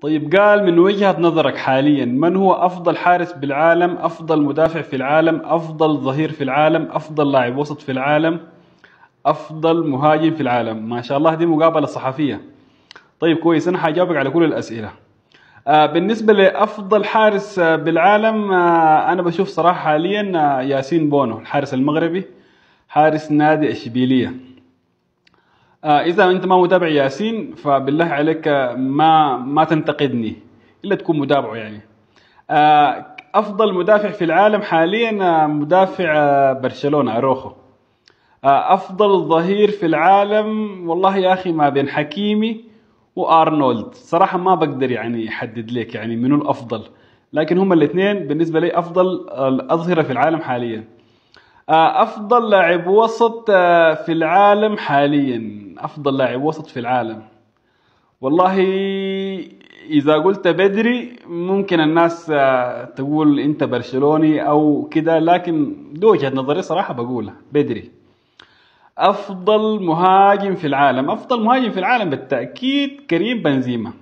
طيب قال من وجهة نظرك حاليا من هو أفضل حارس بالعالم أفضل مدافع في العالم أفضل ظهير في العالم أفضل لاعب وسط في العالم أفضل مهاجم في العالم؟ ما شاء الله دي مقابلة صحفية. طيب كويس أنا حجاوبك على كل الأسئلة. آه بالنسبة لأفضل حارس آه بالعالم آه أنا بشوف صراحة حاليا ياسين بونو الحارس المغربي حارس نادي إشبيلية. آه إذا أنت ما متابع ياسين فبالله عليك ما ما تنتقدني إلا تكون متابعه يعني. آه أفضل مدافع في العالم حاليا آه مدافع برشلونة أروخو. آه أفضل ظهير في العالم والله يا أخي ما بين حكيمي وأرنولد. صراحة ما بقدر يعني أحدد لك يعني منو الأفضل لكن هم الاثنين بالنسبة لي أفضل الأظهرة في العالم حاليا. أفضل لاعب وسط في العالم حاليا. أفضل لاعب وسط في العالم. والله إذا قلت بدري ممكن الناس آه، تقول إنت برشلوني أو كده لكن دي وجهة نظري صراحة بقولها بدري. أفضل مهاجم في العالم أفضل مهاجم في العالم بالتأكيد كريم بنزيما.